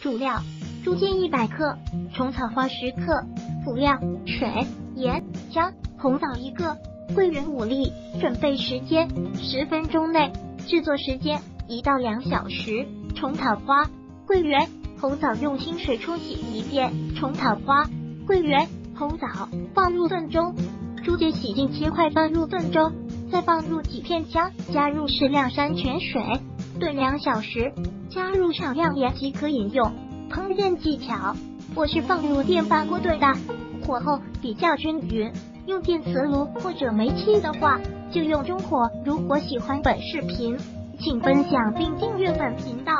主料：猪腱一百克，虫草花十克。辅料：水、盐、姜、红枣一个，桂圆五粒。准备时间：十分钟内。制作时间：一到两小时。虫草花、桂圆、红枣用清水冲洗一遍。虫草花、桂圆、红枣放入炖中。猪腱洗净切块放入炖中，再放入几片姜，加入适量山泉水，炖两小时。加入少量盐即可饮用。烹饪技巧：我是放入电饭锅炖的，火候比较均匀。用电磁炉或者煤气的话，就用中火。如果喜欢本视频，请分享并订阅本频道。